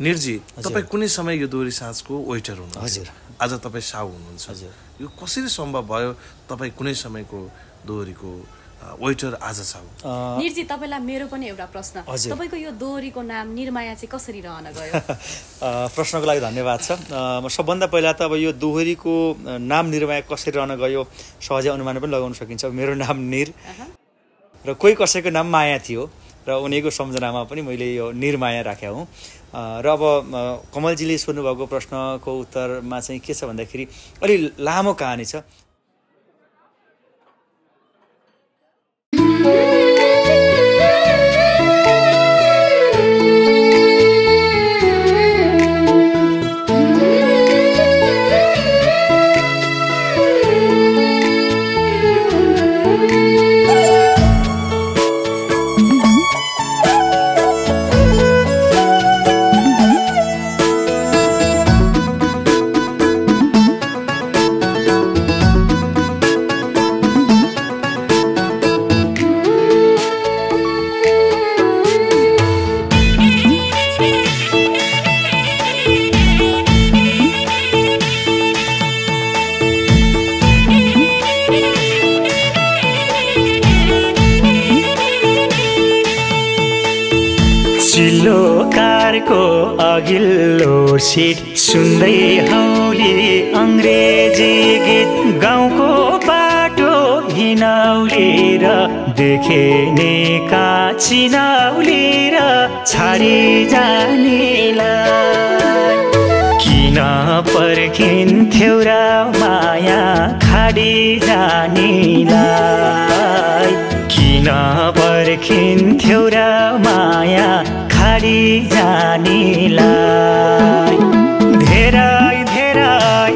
निर्जी तपाईँ कुनै समय यो दोहोरी साँझको वेटर हुनुहुन्छ? हजुर। आज तपाईँ साउ हुनुहुन्छ। हजुर। यो कसरी सम्भव भयो तपाईँ कुनै समयको दोहोरीको वेटर आज साउ अ, निर्जी तपाईँलाई मेरो पनि एउटा प्रश्न। हजुर। तपाईँको यो दोहोरीको नाम निर्माया चाहिँ कसरी रहन गयो? प्रश्नको लागि धन्यवाद छ। सबभन्दा पहिला त अब यो दोहोरीको नाम निर्माया कसरी रहन गयो सहजै अनुमान पनि लगाउन सकिन्छ। मेरो नाम निर। र कोही कसैको नाम माया थियो र उनीको सम्झनामा पनि मैले यो निर्माया राखेँ हुँ। र अब कमलजीले सोध्नुभएको प्रश्नको उत्तरमा चाहिँ के छ भन्दाखेरि अलि लामो कहानी छ। कारको अघिल्लो सिट सुन्दै हौली अङ्ग्रेजी गीत गाउँको बाटो हिनाउलेर देखे नि चिनाउलेर छाडी जानेलाई किन पर्खिन्थ्यौ र माया खाडी जानेलाई किन पर्खिन्थ्यौ र माया खाडी जानेलाई। धेरै धेरै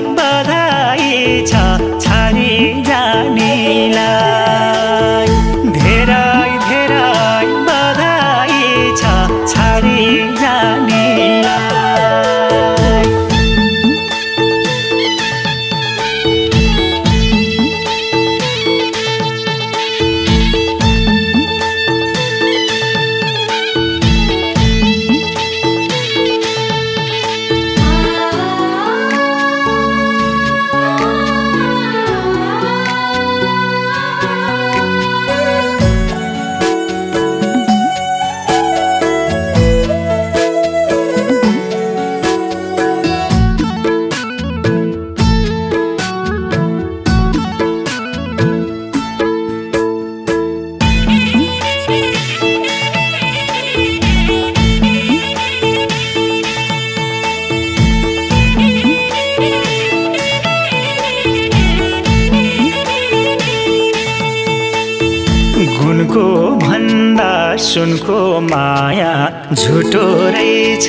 गुणको भन्दा सुनको माया झुटो रहेछ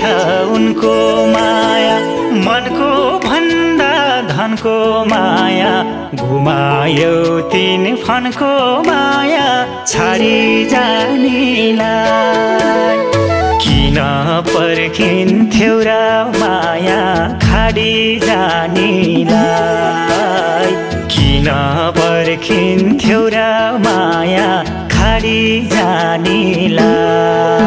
उनको माया। मनको भन्दा धनको माया घुमायो तिन फनको माया छाडी जानेलाई। किन पर्खिन्थ्यौ र माया खाडी जानेलाई? किन पर्खिन्थ्यौ र माया खाडी जानेलाई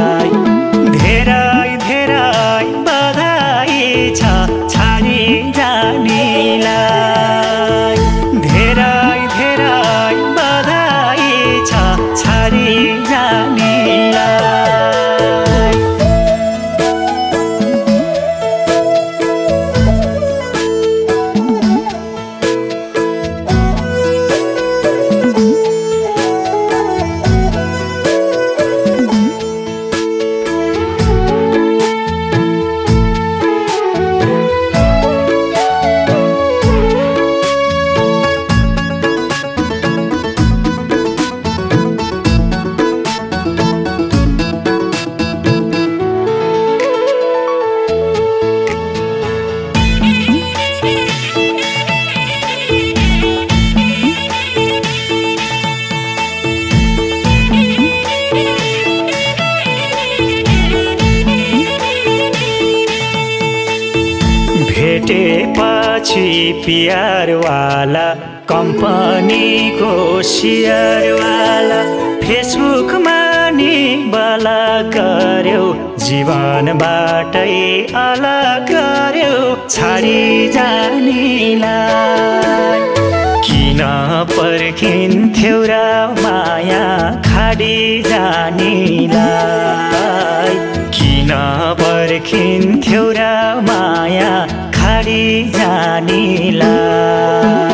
भेटेपछि पियरवाला कम्पनीको सियरवाला फेसबुकमा जाने बला गर्यो जीवनबाटै अलग गर्यो छाडी जानेलाई। किन पर्खिन्थ्यौ र माया खाडी जानेलाई? किन पर्खिन्थ्यौ र माया खाडी जानेलाई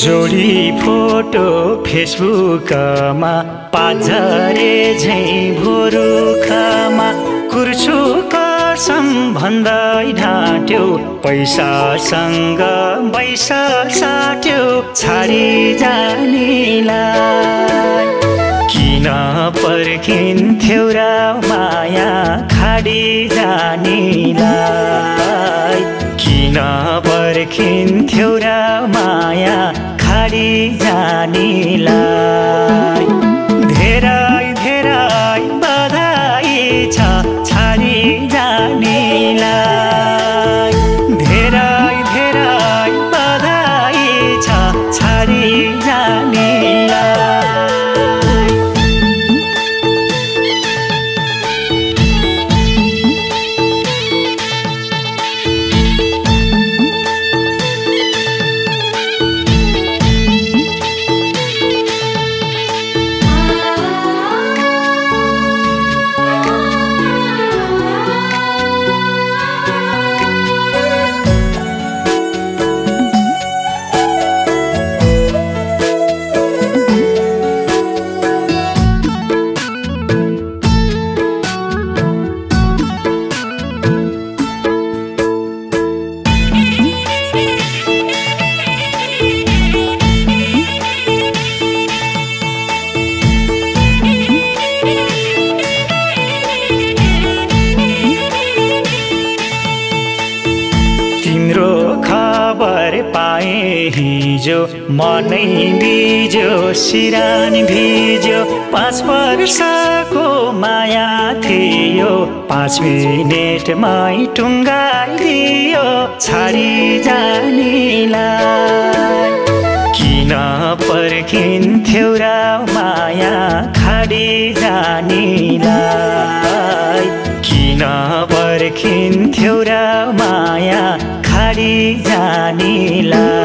जोडी फोटो फेसबुकमा पाझरे झै भोरुखमा कुर्छु कसम भन्दै ढाँट्यो पैसासँग पैसा साट्यो छाडी जानेलाई। किन पर्खिन्थ्यौ र माया खाडी जानेलाई? किन पर्खिन्थ्यौ र माया खाडी जानेलाई धेरै हिजो मनै बिजो सिरान भिज्यो पाँच वर्षको माया थियो। पाँच मिनटमै टुङ्गाइदियो छाडी जानेलाई। किन पर्खिन्थ्यौ र माया खाडी जानेलाई? किन पर्खिन्थ्यौ र माया खाडी जानेलाई?